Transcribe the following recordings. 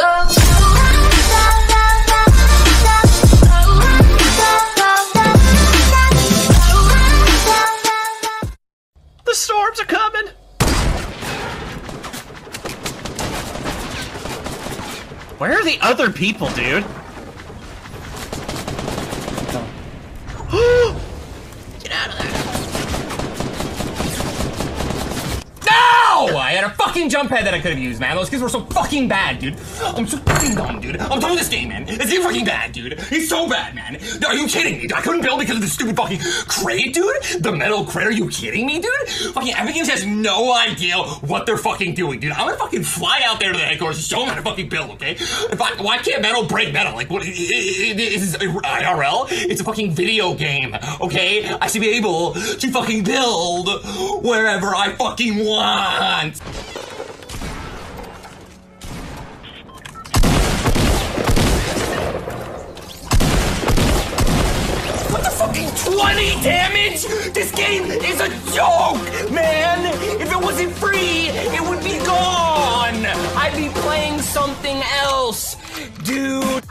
The storms are coming! Where are the other people, dude? Get out of there. No! I had a fucking jump head that I could have used, man. Those kids were so fucking bad, dude. I'm so fucking dumb, dude. I'm done with this game, man. It's so fucking bad, dude. It's so bad, man. Are you kidding me? I couldn't build because of the stupid fucking crate, dude. The metal crate. Are you kidding me, dude? Fucking Epic Games has no idea what they're fucking doing, dude. I'm gonna fucking fly out there to the headquarters and show them how to fucking build, okay? If I, why can't metal break metal? Like, what? Is IRL? It's a fucking video game, okay? I should be able to fucking build wherever I fucking want. Fucking 20 damage? This game is a joke, man! If it wasn't free, it would be gone! I'd be playing something else, dude!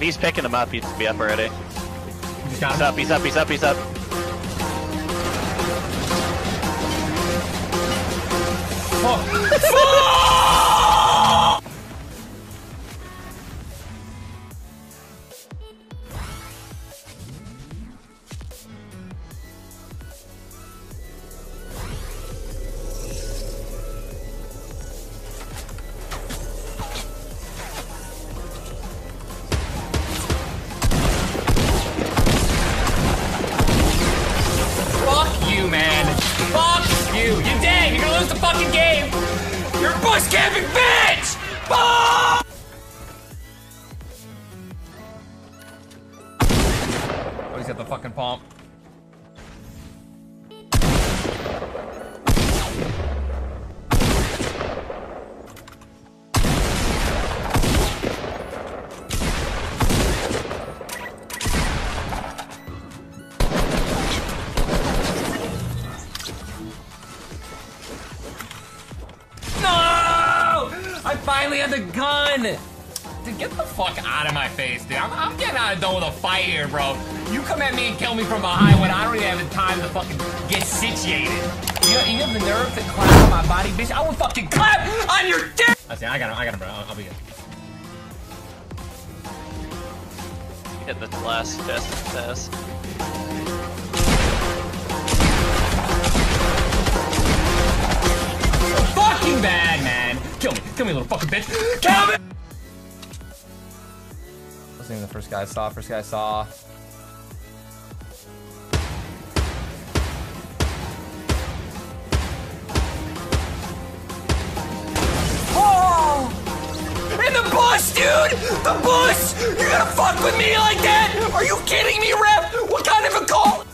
He's picking him up. He should be up already. He's got He's up. He's up. He's up. He's up. Fuck got the fucking pump. No! I finally had the gun! Dude, get the fuck out of my face, dude. I'm, I'm getting out of done with a fight here, bro. You come at me and kill me from behind when I don't even have the time to fucking get situated. You, you have the nerve to clap on my body, bitch? I will fucking clap on your dick! I see, I got him, I got him, bro. I'll, I'll be good. Hit the last chest fast. Fucking bad, man. Kill me, kill me, little fucking bitch. Kill me! Wasn't even the first guy I saw. First guy I saw. Oh! In the bush, dude! The bush! You're gonna fuck with me like that? Are you kidding me, Rep? What kind of a call?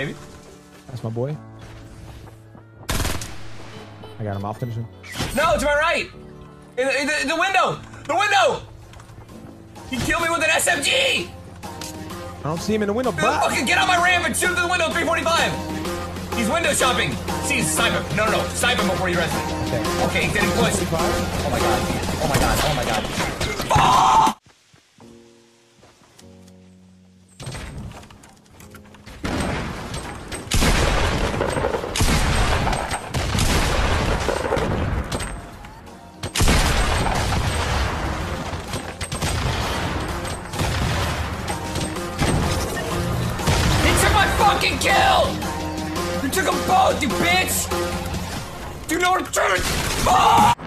Baby. That's my boy. I got him. I'll finish him. No, to my right. In the, in the, in the window. The window. He killed me with an SMG. I don't see him in the window, bro. fucking get out my ramp and shoot through the window. 345. He's window shopping. See, he's sniper. No, no, no. Before you rest me. Okay. Okay, he's getting pushed. Oh my god. Oh my god. Oh my god. He fucking kill! You took them both, you bitch! Do you know what Fuck!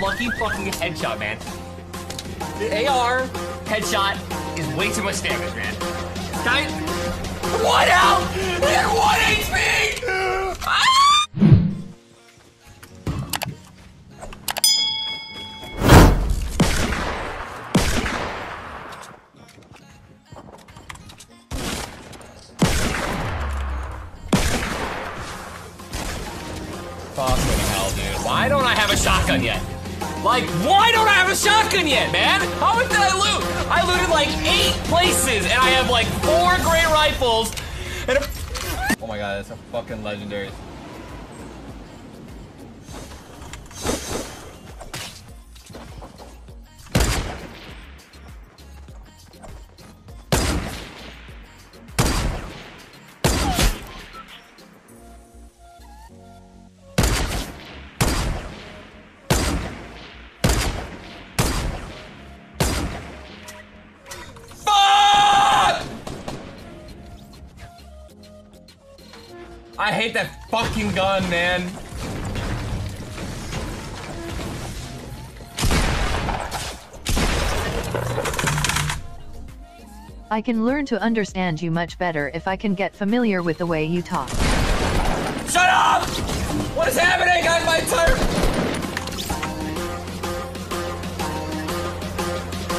Lucky fucking headshot, man. The AR headshot is way too much damage, man. Guy, one out and one HP. Like, why don't I have a shotgun yet, man? How much did I loot? I looted like eight places, and I have like four great rifles, and a... Oh my god, that's a fucking legendary. Hate that fucking gun, man. I can learn to understand you much better if I can get familiar with the way you talk. Shut up! What is happening? I my entire.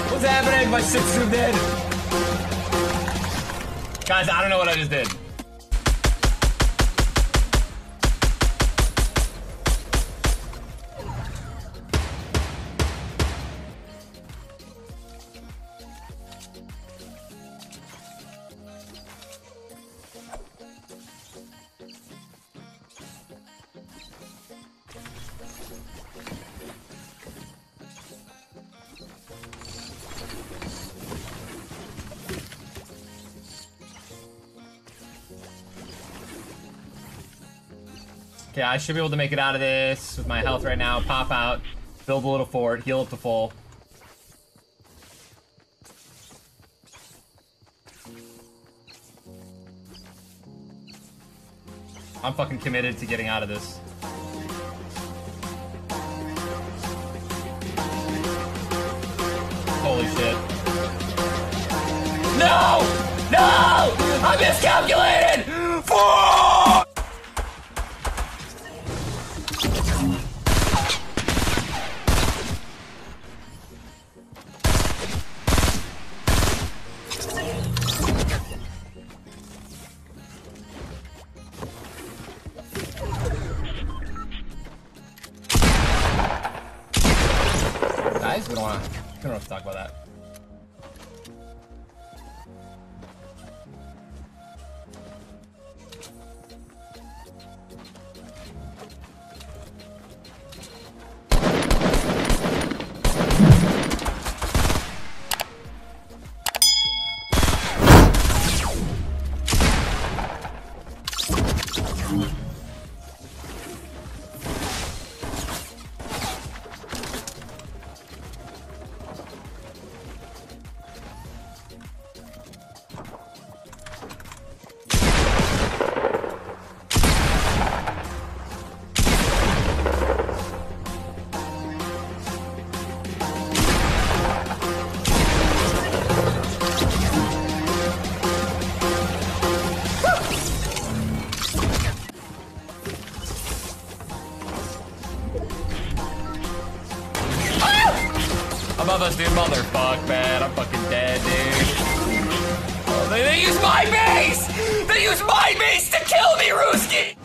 What's happening? My six are dead. Guys, I don't know what I just did. Okay, I should be able to make it out of this with my health right now. Pop out, build a little fort, heal up to full. I'm fucking committed to getting out of this. Holy shit. No! No! I miscalculated! To. Talk about that. Dude. Motherfuck, man. I'm fucking dead, dude. They, they use my base! They use my base to kill me, Ruski!